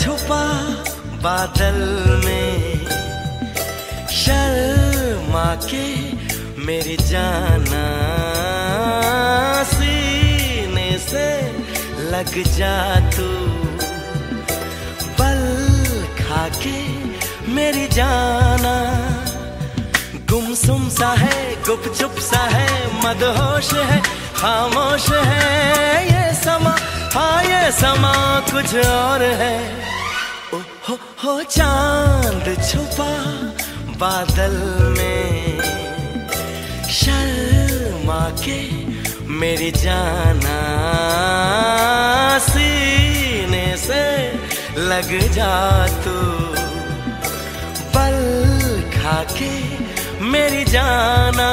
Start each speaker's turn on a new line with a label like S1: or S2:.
S1: छुपा बादल में। शर्मा के मेरी जाना सीने से लग जा तू। पल खा के मेरी जाना। गुमसुम सा है गुपचुप सा है, मदहोश है, खामोश है। ये समा हाँ ये समा कुछ और है। हो चाँद छुपा बादल में। शर्मा के मेरी जाना सीने से लग जा तू। बल खा के मेरी जाना।